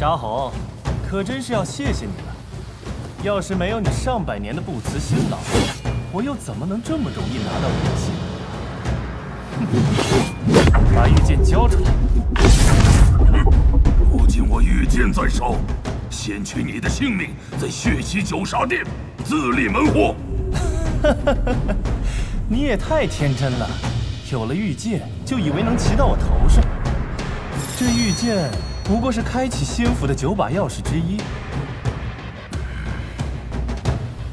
扎红，可真是要谢谢你了。要是没有你上百年的不辞辛劳，我又怎么能这么容易拿到玉剑？把玉剑交出来！如今我玉剑在手，先取你的性命，再血洗九杀殿，自立门户。你也太天真了，有了玉剑就以为能骑到我头上？这玉剑不过是开启仙府的九把钥匙之一，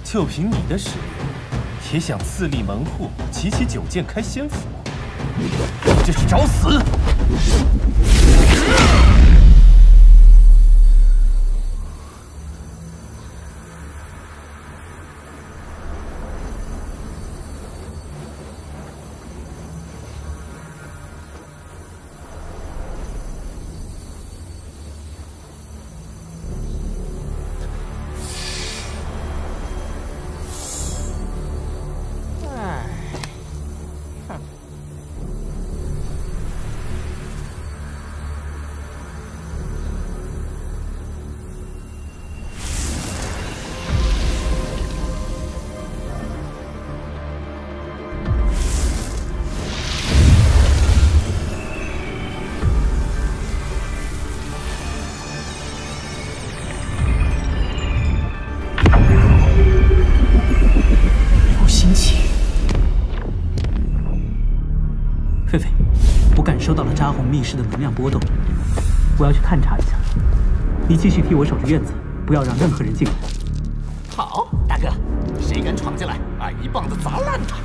就凭你的实力，也想自立门户，齐齐九剑开仙府？你这是找死！密室的能量波动，我要去探查一下。你继续替我守着院子，不要让任何人进来。好，大哥，谁敢闯进来，俺一棒子砸烂他！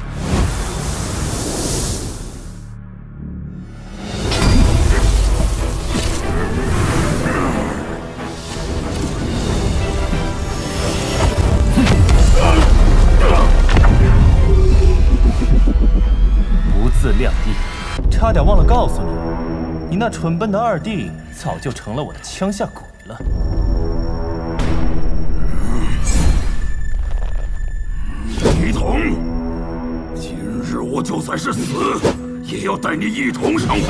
不自量力，差点忘了告诉你。那蠢笨的二弟早就成了我的枪下鬼了。一同，今日我就算是死，也要带你一同上黄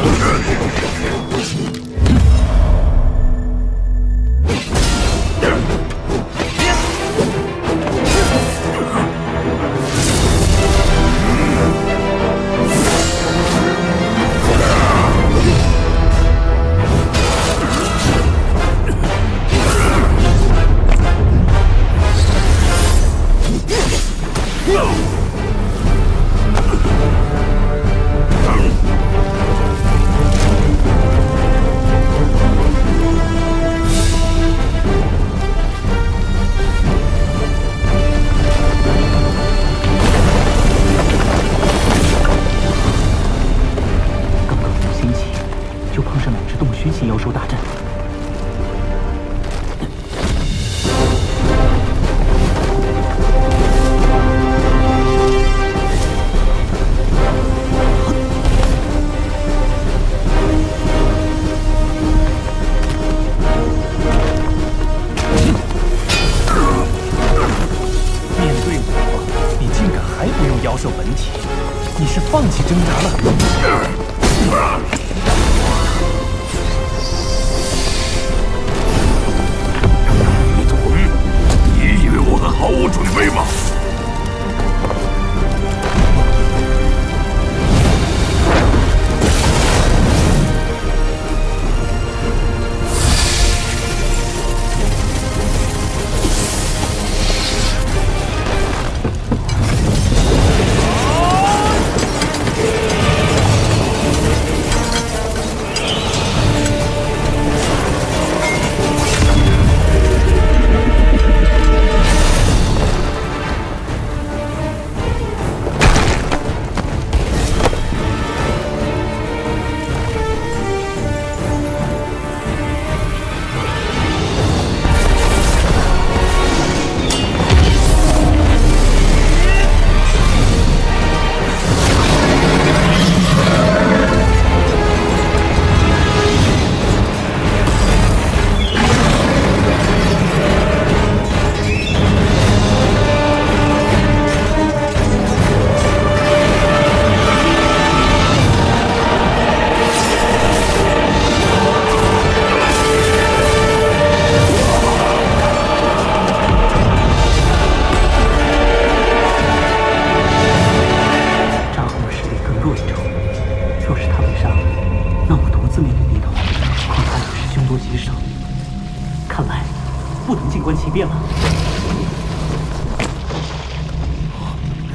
不能静观其变了。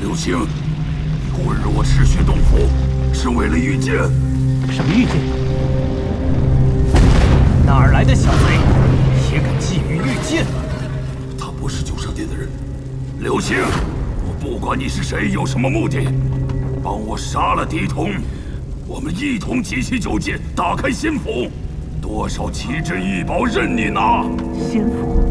刘星，你混入我赤血洞府，是为了御剑？什么御剑？哪儿来的小贼，也敢觊觎御剑？他不是九杀殿的人。刘星，我不管你是谁，有什么目的，帮我杀了狄童，我们一同集齐九剑，打开仙府，多少奇珍异宝任你拿。仙府，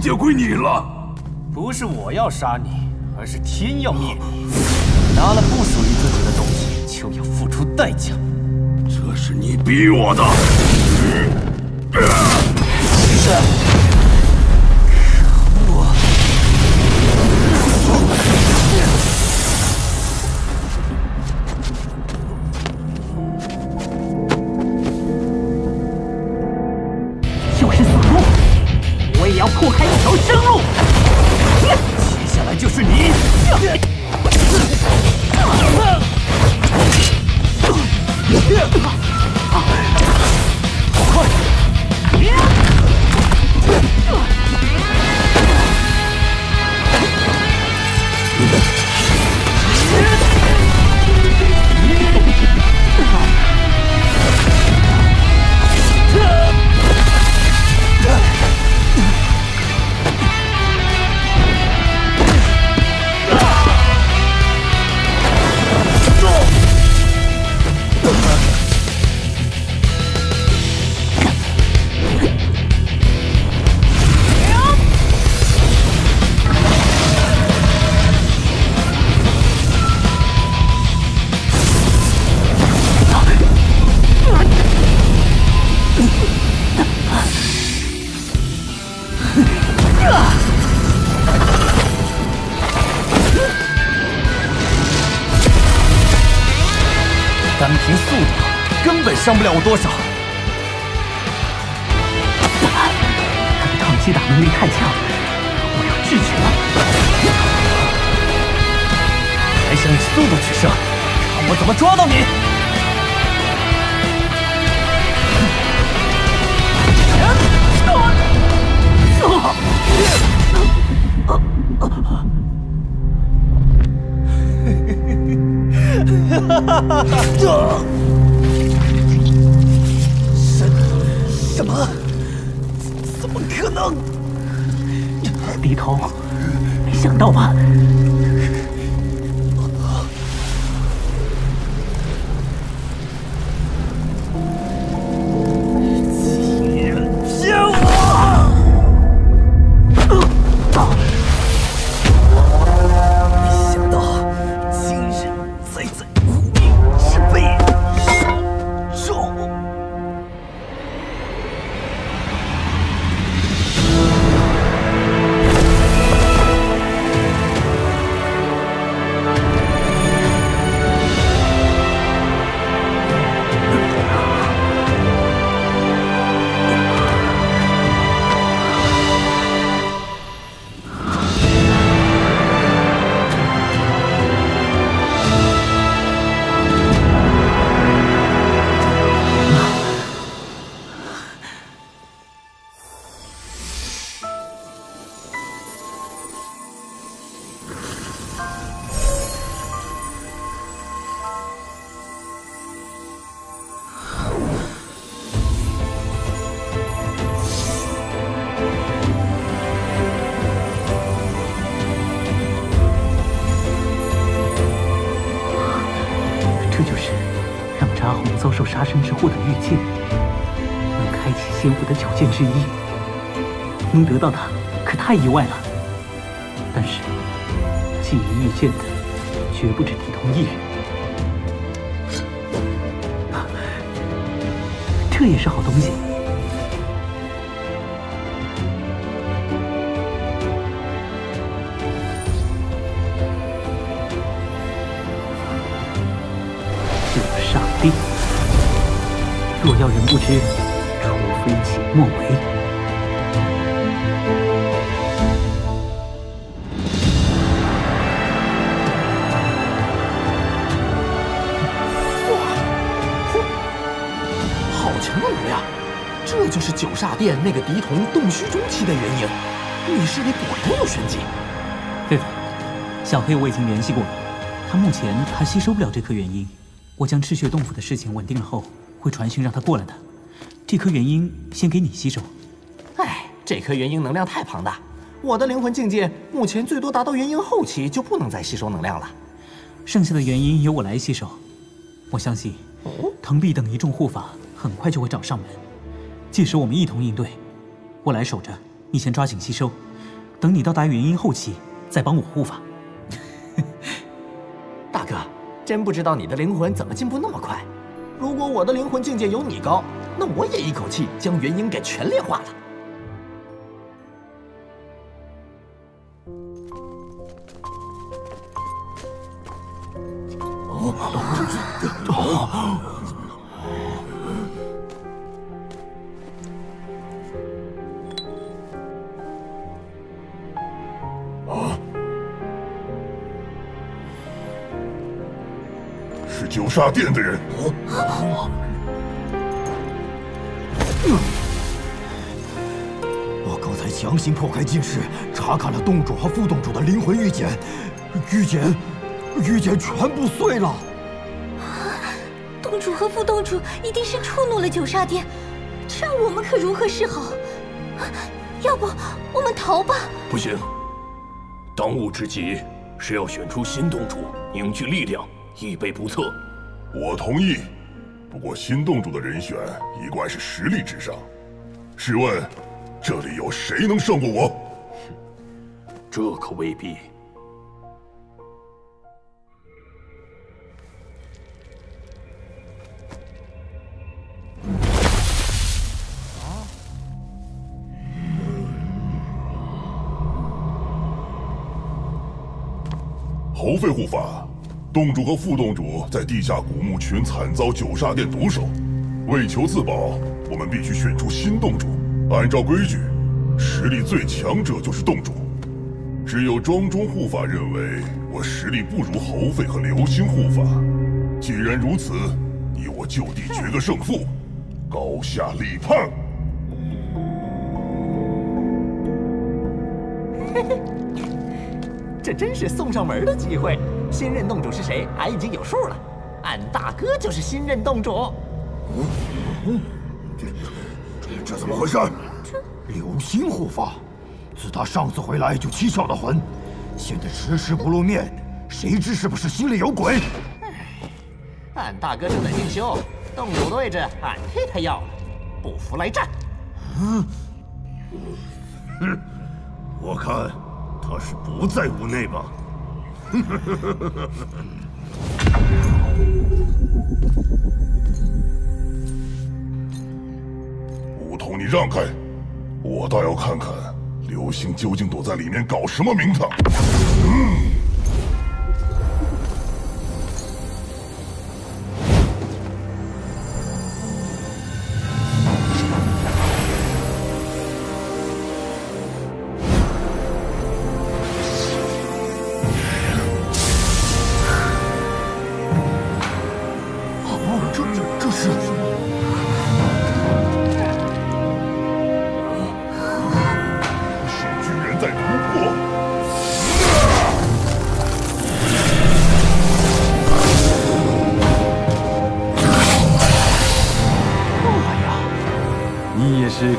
一马？御剑归你了。不是我要杀你，而是天要灭你。拿了不属于自己的东西，就要付出代价。这是你逼我的。是伤不了我多少。他的抗击打能力太强，我要制止了。还想以速度取胜？看我怎么抓到你！什怎么？怎么可能？低头，没想到吧？遭受杀身之祸的玉剑，能开启仙府的九剑之一。能得到它，可太意外了。但是，觊觎玉剑的绝不止你同一人。这也是好东西。不知，除非己莫为。哇好强的能量！这就是九煞殿那个狄童洞虚中期的原因。密室里果然有玄机。狒狒，小黑我已经联系过了，他目前还吸收不了这颗元婴。我将赤血洞府的事情稳定了后，会传讯让他过来的。这颗元婴先给你吸收。哎，这颗元婴能量太庞大，我的灵魂境界目前最多达到元婴后期就不能再吸收能量了。剩下的元婴由我来吸收。我相信，哦藤壁等一众护法很快就会找上门，届时我们一同应对。我来守着，你先抓紧吸收，等你到达元婴后期再帮我护法。大哥，真不知道你的灵魂怎么进步那么快。如果我的灵魂境界有你高，那我也一口气将元婴给全炼化了。是九煞殿的人。我刚才强行破开禁室，查看了洞主和副洞主的灵魂玉简，玉简，玉简全部碎了。洞主和副洞主一定是触怒了九煞殿，这样我们可如何是好？要不我们逃吧？不行，当务之急是要选出新洞主，凝聚力量，以备不测。我同意，不过新洞主的人选一贯是实力至上。试问，这里有谁能胜过我？这可未必。侯费护法，洞主和副洞主在地下古墓群惨遭九煞殿毒手，为求自保，我们必须选出新洞主。按照规矩，实力最强者就是洞主。只有庄中护法认为我实力不如侯费和流星护法。既然如此，你我就地决个胜负，高下立判。嘿嘿，这真是送上门的机会。新任洞主是谁？俺已经有数了。俺大哥就是新任洞主。这这这怎么回事？流星护法，自他上次回来就蹊跷的很，现在迟迟不露面，谁知是不是心里有鬼？俺大哥正在进修，洞主的位置俺替他要了。不服来战。嗯，哼，我看他是不在屋内吧。梧桐，你让开，我倒要看看流星究竟躲在里面搞什么名堂。嗯。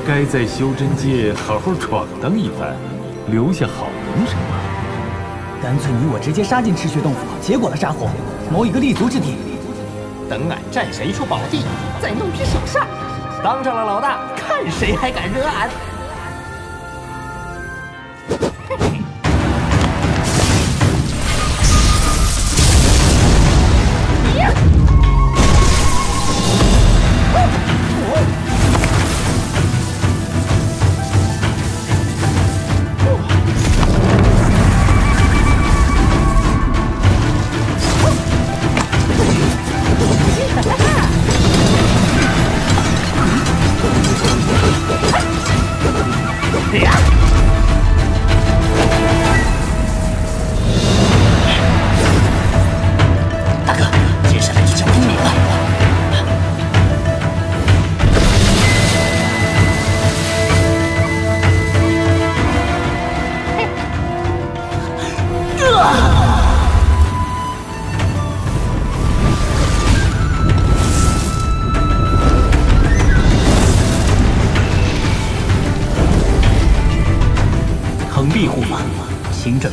该在修真界好好闯荡一番，留下好名声吧。干脆你我直接杀进赤血洞府，结果了杀祸，谋一个立足之地。等俺占下一处宝地，再弄批小煞，当上了老大，看谁还敢惹俺！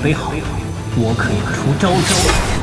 你好我可要出招。了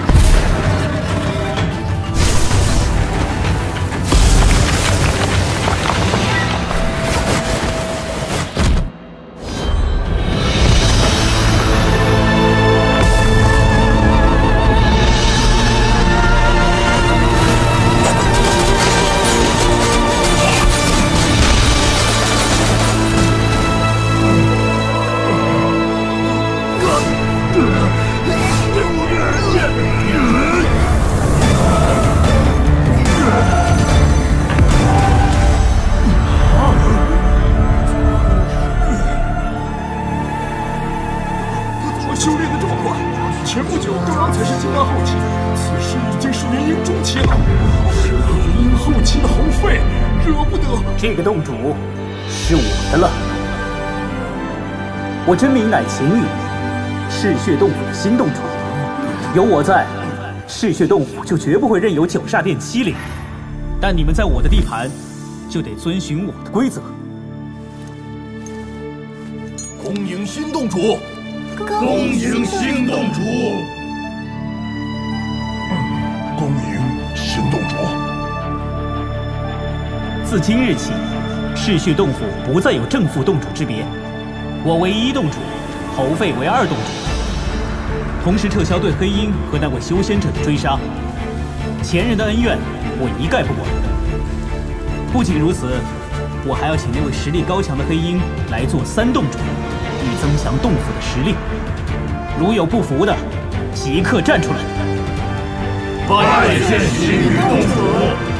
我真名乃秦羽，赤血洞府的新洞主。有我在，赤血洞府就绝不会任由九煞殿欺凌。但你们在我的地盘，就得遵循我的规则。恭迎新洞主！恭迎新洞主！恭迎新洞主！自今日起，赤血洞府不再有正副洞主之别。我为一洞主，侯费为二洞主，同时撤销对黑鹰和那位修仙者的追杀。前人的恩怨，我一概不管。不仅如此，我还要请那位实力高强的黑鹰来做三洞主，以增强洞府的实力。如有不服的，即刻站出来。拜见西域洞主。